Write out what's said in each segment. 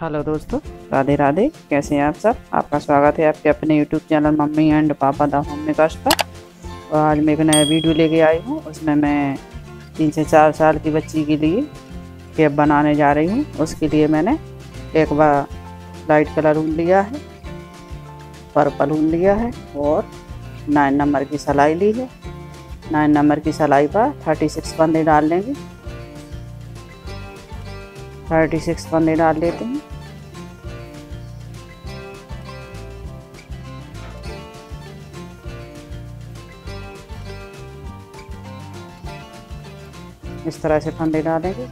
Hello दोस्तों, राधे राधे, कैसे हैं आप सब? आपका स्वागत है आपके अपने YouTube channel mummy and papa the home makers पर। और आज मैं एक नया वीडियो लेके आई हूँ, उसमें मैं तीन से चार साल की बच्ची के लिए केप बनाने जा रही हूँ। उसके लिए मैंने एक बार लाइट कलर ऊन लिया है पर्पल ऊन लिया है और नाइन नंबर की सलाई ली है। नाइन नंबर की सलाई पर थर्टी सिक्स बंदे डाल लेंगे। थर्टी सिक्स पन्ने डाल लेते हैं। इस तरह से फंदे डालेंगे?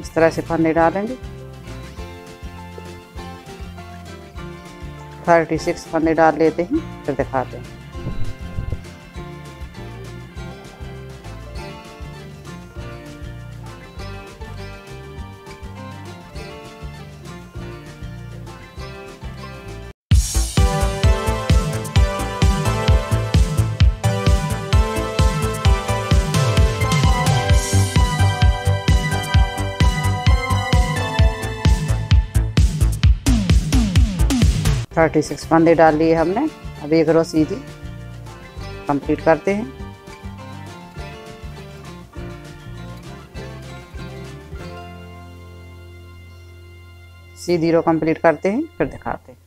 इस तरह से फंदे डालेंगे? थर्टी सिक्स फंदे डाल लेते हैं, फिर दिखाते हैं। थर्टी सिक्स फंदे डाल लिए हमने। अब एक रो सीधी। कंप्लीट करते हैं। सीधी रो कंप्लीट करते हैं, फिर दिखाते हैं।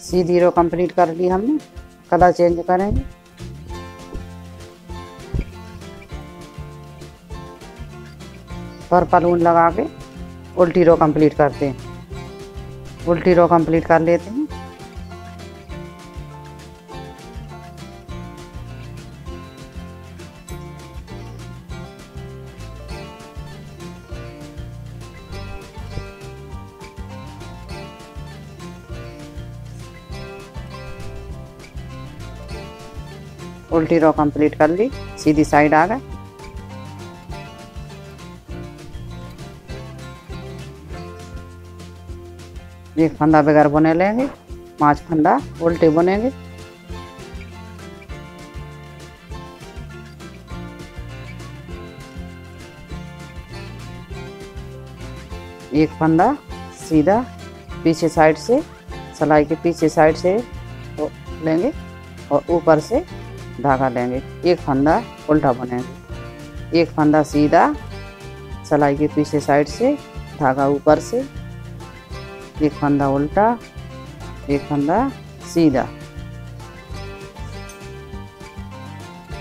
सीधी रो कंप्लीट कर ली हमने। कलर चेंज करेंगे। पर्पल ऊन लगा के। उल्टी रो कंप्लीट करते हैं। उल्टी रो कंप्लीट कर लेते हैं। उल्टी रो कंप्लीट कर ली, सीधी साइड आ गए। एक फंदा बगैर बने लेंगे, पाँच फंदा उल्टे बनेंगे। एक फंदा सीधा पीछे साइड से, सलाई के पीछे साइड से लेंगे और ऊपर से धागा लेंगे। एक फंदा उल्टा बनेंगे। एक फंदा सीधा सलाई के पीछे साइड से, धागा ऊपर से। एक फंदा उल्टा, एक फंदा सीधा।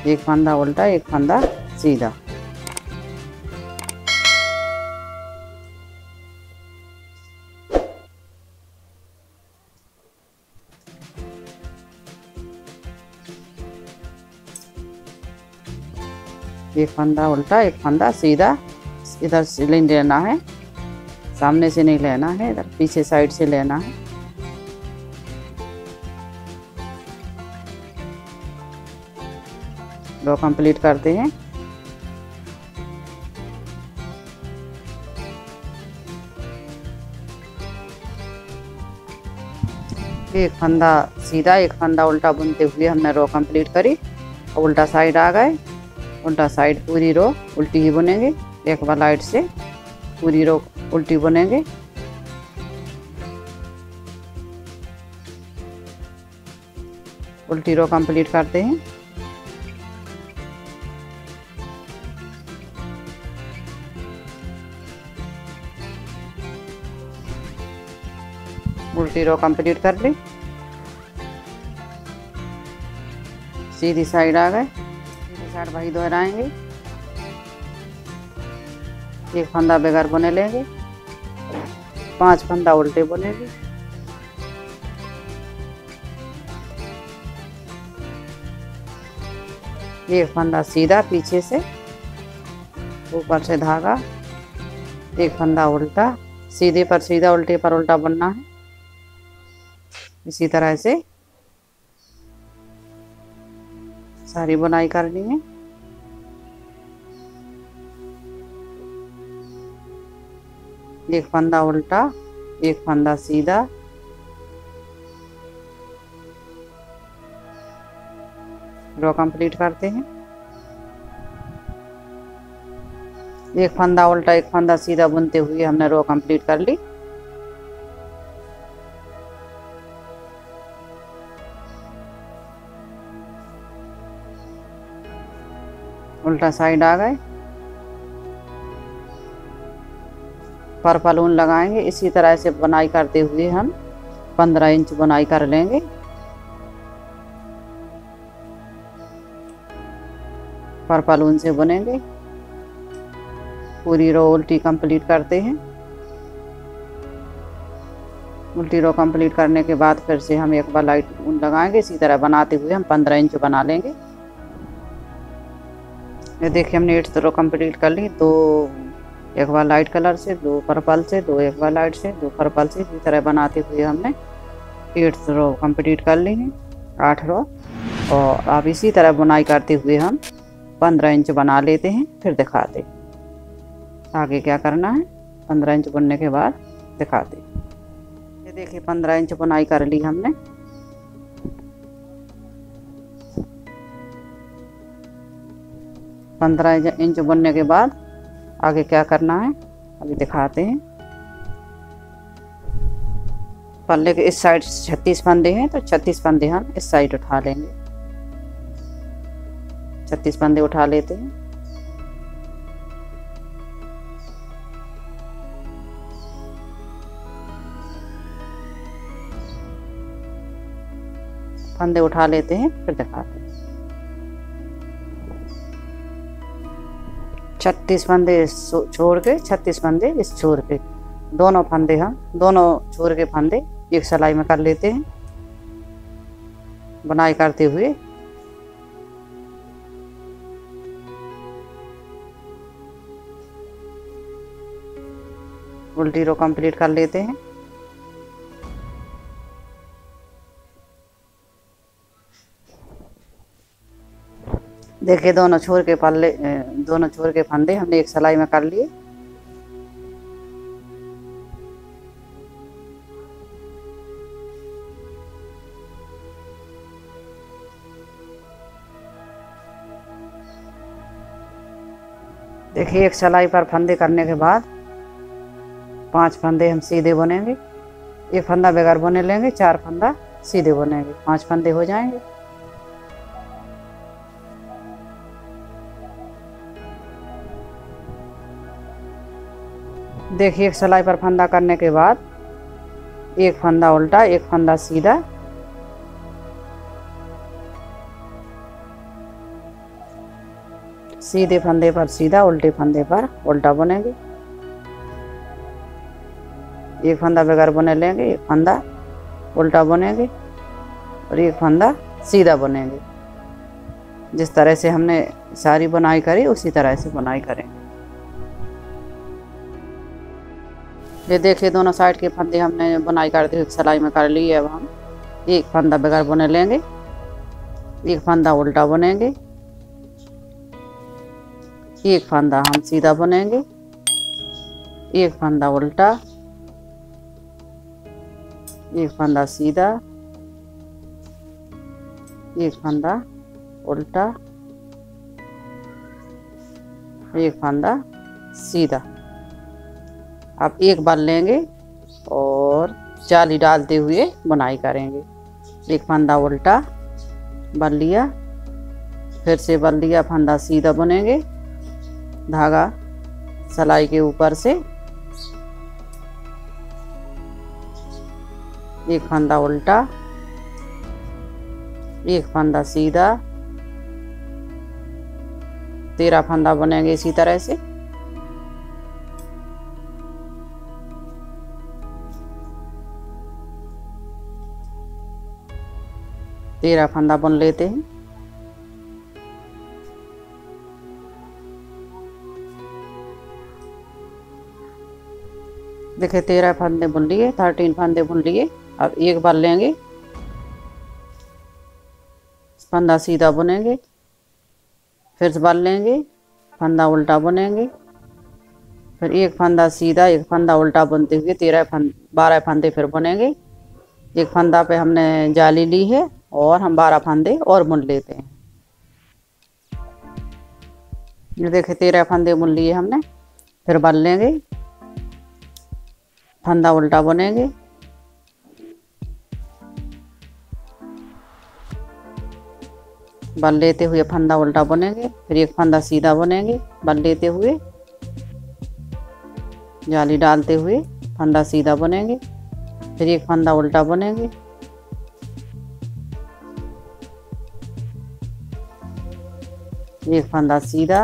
एक फंदा उल्टा, एक फंदा सीधा। एक फंदा उल्टा, एक फंदा सीधा। इधर से लेना है। सामने से नहीं लेना है, इधर पीछे साइड से लेना है। दो कंप्लीट करते हैं। एक फंदा सीधा, एक फंदा उल्टा बुनते हुए हमने रो कंप्लीट करी। और उल्टा साइड आ गए। उल्टा साइड पूरी रो उल्टी ही बुनेंगे। एक बार लाइट से पूरी रो उल्टी बुनेंगे। उल्टी रो कंप्लीट करते हैं। उल्टी रो कंप्लीट कर ली। सीधी साइड आ गए। साइड वही दोहराएँगे। एक फंदा बगैर बुने लेंगे। पाँच फंदा उल्टे बुनेंगे एक फंदा सीधा पीछे से, ऊपर से धागा, एक फंदा उल्टा, सीधे पर सीधा, उल्टे पर उल्टा बनना है। इसी तरह से सारी बुनाई करनी है। एक फंदा उल्टा, एक फंदा सीधा। रो कंप्लीट करते हैं। एक फंदा उल्टा, एक फंदा सीधा बुनते हुए हमने रो कंप्लीट कर ली। उल्टा साइड आ गए। पर्पल ऊन लगाएँगे। इसी तरह से बुनाई करते हुए हम पंद्रह इंच बुनाई कर लेंगे। पर्पल ऊन से बुनेंगे। पूरी रो उल्टी कंप्लीट करते हैं। उल्टी रो कंप्लीट करने के बाद फिर से हम एक बार लाइट ऊन लगाएँगे। इसी तरह बनाते हुए हम पंद्रह इंच बना लेंगे। ये देखिए हमने एट्थ रो कंप्लीट कर ली। दो एक बार लाइट कलर से, दो पर्पल से, दो एक बार लाइट से, दो पर्पल से, इसी तरह बनाते हुए हमने एट्थ रो कंप्लीट कर ली है, आठ रो और अब इसी तरह बुनाई करते हुए हम पंद्रह इंच बना लेते हैं, फिर दिखाते आगे क्या करना है? पंद्रह इंच बुनने के बाद दिखाते ये देखिए, पंद्रह इंच बुनाई कर ली हमने। पंद्रह इंच बुनने के बाद आगे क्या करना है? अभी दिखाते हैं। पल्ले के इस साइड छत्तीस फंदे हैं तो छत्तीस फंदे हम इस साइड उठा लेंगे। छत्तीस फंदे उठा लेते हैं। फंदे उठा लेते हैं, फिर दिखाते हैं। छत्तीस फंदे छोड़ के, छत्तीस फंदे इस छोर के। दोनों फंदे हम दोनों छोर के फंदे, एक सिलाई में कर लेते हैं। बुनाई करते हुए। उल्टी रो कंप्लीट कर लेते हैं। देखिए दोनों छोर के पल्ले दोनों छोर के फंदे हमने एक सिलाई में कर लिए। देखिए, एक सिलाई पर फंदे करने के बाद पाँच फंदे हम सीधे बुनेंगे। एक फंदा बगैर बुने लेंगे, चार फंदा सीधे बुनेंगे। पाँच फंदे हो जाएँगे। देखिए, एक सिलाई पर फंदा करने के बाद एक फंदा उल्टा, एक फंदा सीधा। सीधे फंदे पर सीधा, उल्टे फंदे पर उल्टा बुनेंगे। एक फंदा बगैर बुने लेंगे, एक फंदा उल्टा बुनेंगे और एक फंदा सीधा बुनेंगे। जिस तरह से हमने सारी बुनाई करी, उसी तरह से बुनाई करेंगे। ये देखिए, दोनों साइड के फंदे हमने बुनाई कर दी, सिलाई में कर ली है अब हम। एक फंदा बगैर बुने लेंगे, एक फंदा उल्टा बुनेंगे, एक फंदा हम सीधा बुनेंगे, एक फंदा उल्टा, एक फंदा सीधा, एक फंदा उल्टा, एक फंदा सीधा। अब एक बल लेंगे और जाली डालते हुए बुनाई करेंगे। एक फंदा उल्टा बल लिया, फिर से बल लिया, फंदा सीधा बुनेंगे। धागा सलाई के ऊपर से एक फंदा उल्टा, एक फंदा सीधा, तेरह फंदा बनेंगे इसी तरह से। तेरह फंदा बुन लेते हैं। देखिए तेरह फंदे बुन लिए थर्टीन फंदे बुन लिए, अब एक बार लेंगे। फंदा सीधा बुनेंगे, फिर बाल लेंगे, फंदा उल्टा बुनेंगे। फिर एक फंदा सीधा, एक फंदा उल्टा बुनते हुए तेरह फंद, बारह फंदे फिर बुनेंगे। एक फंदा पे हमने जाली ली है और हम बारह फंदे और बुन लेते हैं। ये देखे, तेरह फंदे बुन लिए हमने, फिर बन लेंगे। फंदा उल्टा बुनेंगे। बल लेते हुए फंदा उल्टा बुनेंगे, फिर एक फंदा सीधा बुनेंगे बल लेते हुए। जाली डालते हुए फंदा सीधा बुनेंगे, फिर एक फंदा उल्टा बुनेंगे। एक फंदा सीधा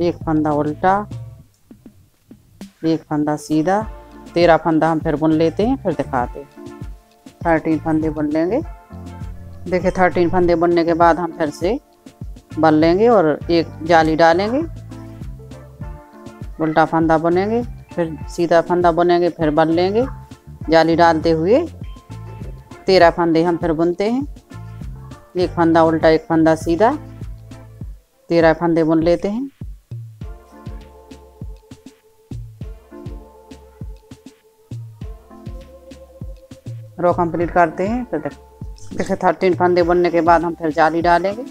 एक फंदा उल्टा एक फंदा सीधा तेरह फंदा हम फिर बुन लेते हैं फिर दिखाते थर्टीन फंदे बुन लेंगे देखिए थर्टीन फंदे बुनने के बाद हम फिर से बन लेंगे और एक जाली डालेंगे उल्टा फंदा बुनेंगे फिर सीधा फंदा बुनेंगे फिर बन लेंगे जाली डालते हुए तेरह फंदे हम फिर बुनते हैं एक फंदा उल्टा, एक फंदा सीधा। तेरह फंदे बुन लेते हैं। रो कंप्लीट करते हैं। फिर देखिए थर्टीन फंदे बनने के बाद हम फिर जाली डालेंगे।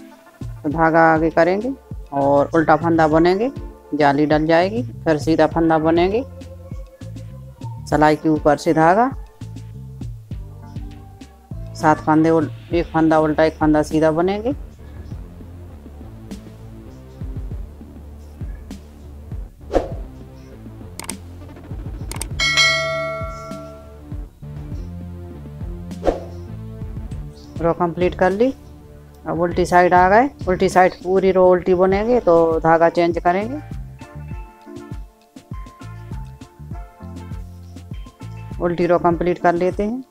तो धागा आगे करेंगे और उल्टा फंदा बनेंगे। जाली डल जाएगी, फिर सीधा फंदा बनेंगे। सलाई के ऊपर से धागा। सात फंदे एक फंदा उल्टा, एक फंदा सीधा बनेंगे। रो कंप्लीट कर ली। अब उल्टी साइड आ गए। उल्टी साइड पूरी रो उल्टी बनेंगे तो धागा चेंज करेंगे। उल्टी रो कंप्लीट कर लेते हैं।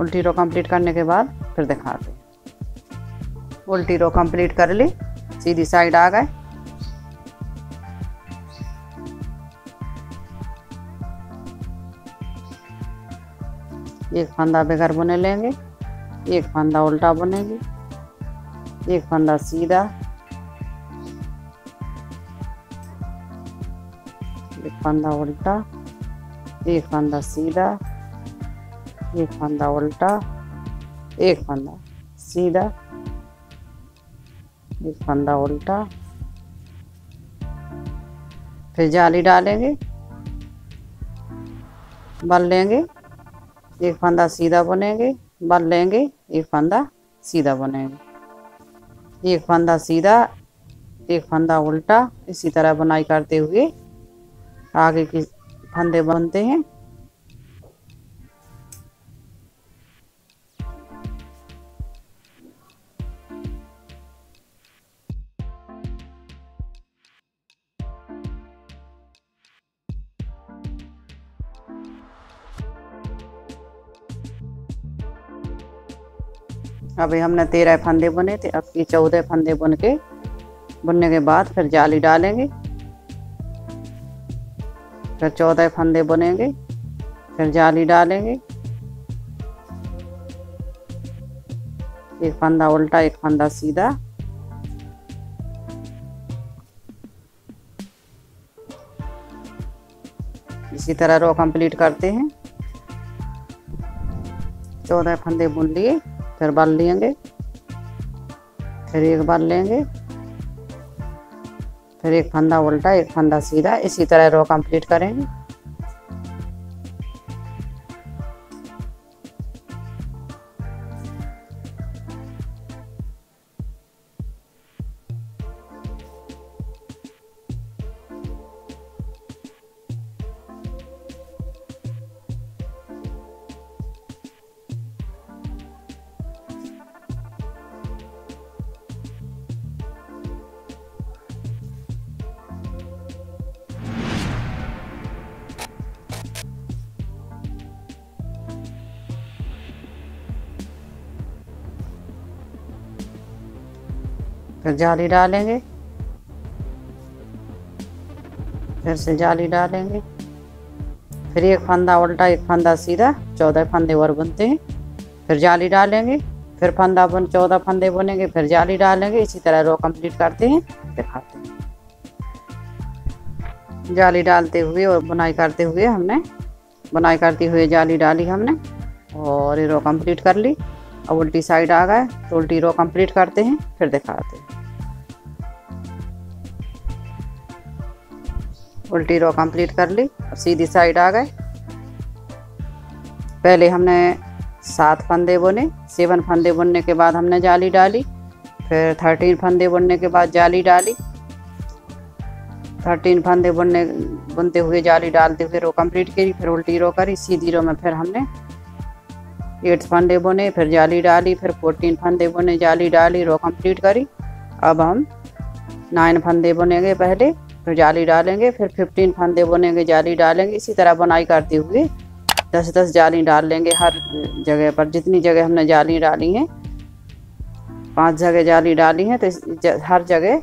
उल्टी रो कंप्लीट करने के बाद फिर दिखाते उल्टी रो कंप्लीट कर ली, सीधी साइड आ गए। एक फंदा बगैर बुने लेंगे, एक फंदा उल्टा बुनेंगे, एक फंदा सीधा। एक फंदा उल्टा, एक फंदा सीधा। एक फंदा उल्टा, एक फंदा सीधा, एक फंदा उल्टा। फिर जाली डालेंगे, बल लेंगे, एक फंदा सीधा बनेंगे, बल लेंगे, एक फंदा सीधा बनेंगे। एक फंदा सीधा, एक फंदा उल्टा, इसी तरह बुनाई करते हुए आगे के फंदे बनते हैं। अभी हमने तेरह फंदे बुने थे, अब की चौदह फंदे बुन के, बुनने के बाद फिर जाली डालेंगे। फिर चौदह फंदे बुनेंगे, फिर जाली डालेंगे। एक फंदा उल्टा, एक फंदा सीधा। इसी तरह रो कंप्लीट करते हैं। चौदह फंदे बुन लिए। फिर बाल लेंगे। फिर एक बल लेंगे। फिर एक फंदा उल्टा, एक फंदा सीधा। इसी तरह रो कंप्लीट करेंगे। फिर जाली डालेंगे। फिर से जाली डालेंगे। फिर एक फंदा उल्टा, एक फंदा सीधा, चौदह फंदे और बुनते हैं। फिर जाली डालेंगे, फिर फंदा बुन, चौदह फंदे बुनेंगे, फिर जाली डालेंगे। इसी तरह रो कंप्लीट करते हैं, दिखाते हैं। जाली डालते हुए और बुनाई करते हुए हमने, बुनाई करते हुए जाली डाली हमने और ये रो कंप्लीट कर ली। अब उल्टी साइड आ गए तो उल्टी रो कंप्लीट करते हैं, फिर दिखाते हैं। उल्टी रो कंप्लीट कर ली, अब सीधी साइड आ गए। पहले हमने सात फंदे बुने, सेवन फंदे बुनने के बाद हमने जाली डाली, फिर थर्टीन फंदे बुनने के बाद जाली डाली। थर्टीन फंदे बुनने, बुनते हुए जाली डालते हुए रो कंप्लीट करी फिर उल्टी रो करी, सीधी रो में फिर हमने एट फंदे बुने, फिर जाली डाली, फिर फोर्टीन फंदे बुने, जाली डाली, रो कंप्लीट करी। अब हम नाइन फंदे बुनेंगे पहले। फिर जाली डालेंगे, फिर फिफ्टीन फंदे बुनेंगे, जाली डालेंगे, इसी तरह बुनाई करते हुए दस दस जाली डाल लेंगे हर जगह पर। जितनी जगह हमने जाली डाली हैं, पाँच जगह जाली डाली हैं तो हर जगह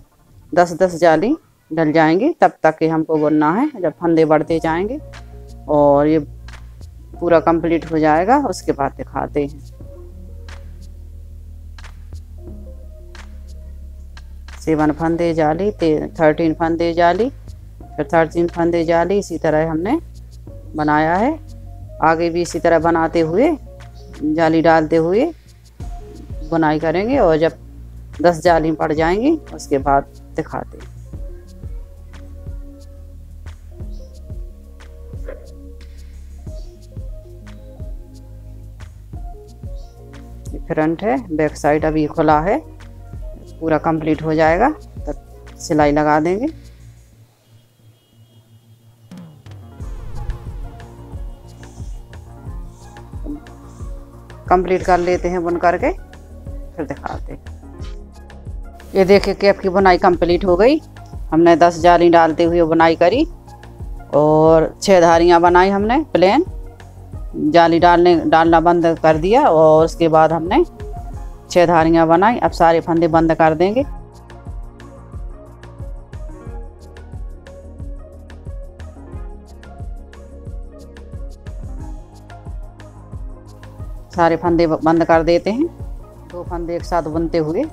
दस दस जाली डल जाएँगी। तब तक कि हमको बुनना है, जब फंदे बढ़ते जाएँगे और ये पूरा कंप्लीट हो जाएगा, उसके बाद दिखाते हैं। सेवन फंदे जाली थर्टीन फंदे जाली, फिर थर्टीन फंदे जाली इसी तरह हमने बनाया है। आगे भी इसी तरह बनाते हुए, जाली डालते हुए बुनाई करेंगे और जब दस जाली पड़ जाएँगी, उसके बाद दिखाते फ्रंट है, बैक साइड अभी खुला है। पूरा कंप्लीट हो जाएगा, तब सिलाई लगा देंगे। कंप्लीट कर लेते हैं बुन करके, फिर दिखाते हैं। ये देखिए कैप की बुनाई कंप्लीट हो गई। हमने दस जाली डालते हुए बुनाई करी और छः धारियाँ बनाई हमने, प्लेन। जाली डालने, डालना बंद कर दिया और उसके बाद हमने छः धारियाँ बनाई, अब सारे फंदे बंद कर देंगे। सारे फंदे बंद कर देते हैं। दो फंदे एक साथ बुनते हुए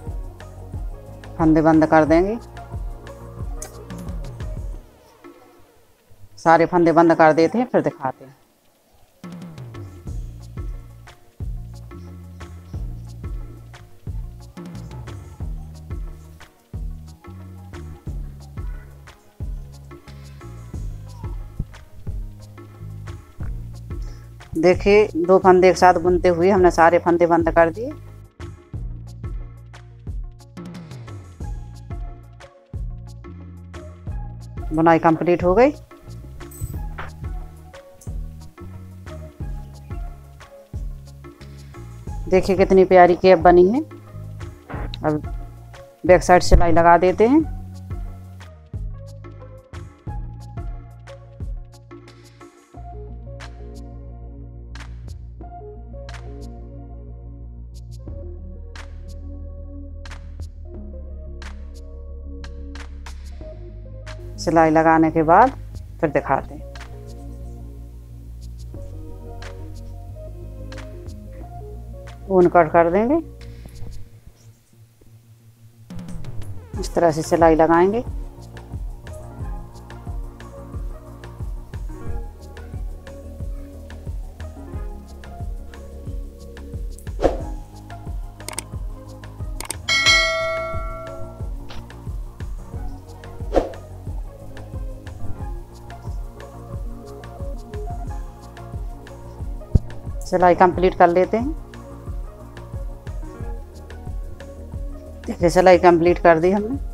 फंदे बंद कर देंगे। सारे फंदे बंद कर देते हैं, फिर दिखाते हैं। देखिए दो फंदे एक साथ बुनते हुए हमने सारे फंदे बंद कर दिए। बुनाई कंप्लीट हो गई। देखिए कितनी प्यारी कैप बनी है। अब बैक साइड सिलाई लगा देते हैं। सिलाई लगाने के बाद फिर दिखाते हैं। ऊन कट कर देंगे। इस तरह से सिलाई लगाएँगे। सिलाई कंप्लीट कर लेते हैं। देखिए सिलाई कंप्लीट कर दी हमने।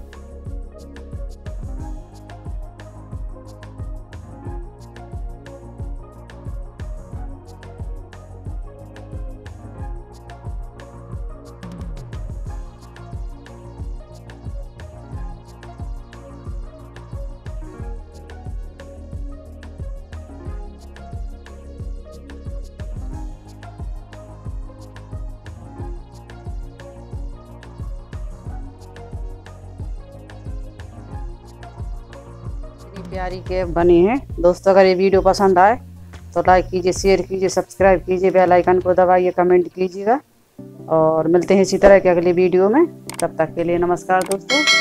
के बनी है। दोस्तों, अगर ये वीडियो पसंद आए तो लाइक कीजिए शेयर कीजिए सब्सक्राइब कीजिए बेल आइकन को दबाइए कमेंट कीजिएगा। और मिलते हैं इसी तरह के अगले वीडियो में। तब तक के लिए नमस्कार दोस्तों।